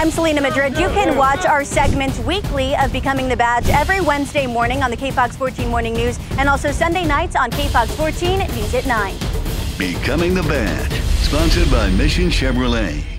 I'm Selena Madrid. You can watch our segments weekly of Becoming the Badge every Wednesday morning on the KFOX 14 Morning News and also Sunday nights on KFOX 14 News at 9. Becoming the Badge, sponsored by Mission Chevrolet.